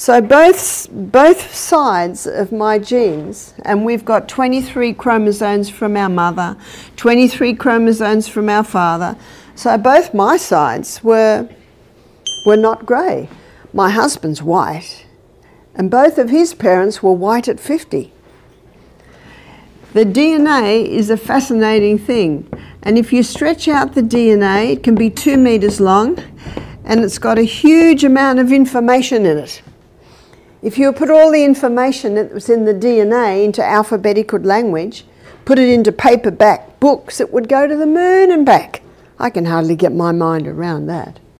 So both, both sides of my genes, and we've got 23 chromosomes from our mother, 23 chromosomes from our father. So both my sides were, were not grey. My husband's white, and both of his parents were white at 50. The DNA is a fascinating thing, and if you stretch out the DNA, it can be two metres long, and it's got a huge amount of information in it. If you put all the information that was in the DNA into alphabetical language, put it into paperback books, it would go to the moon and back. I can hardly get my mind around that.